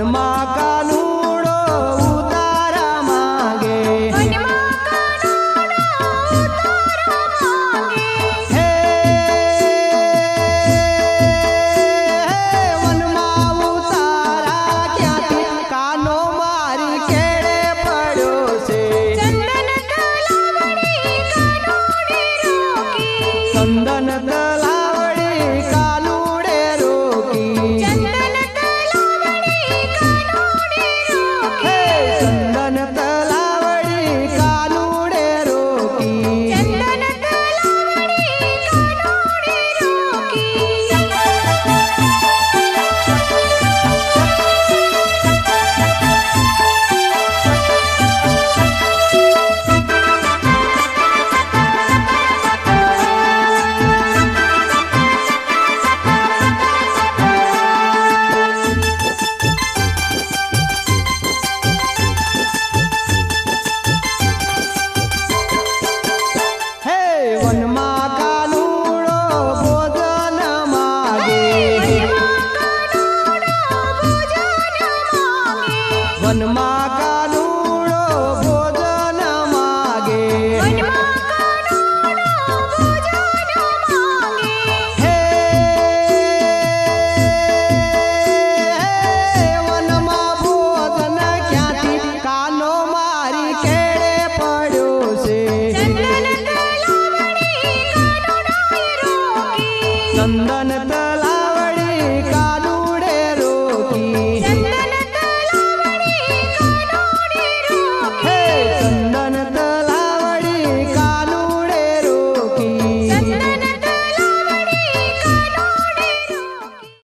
cinema માગે વનમાં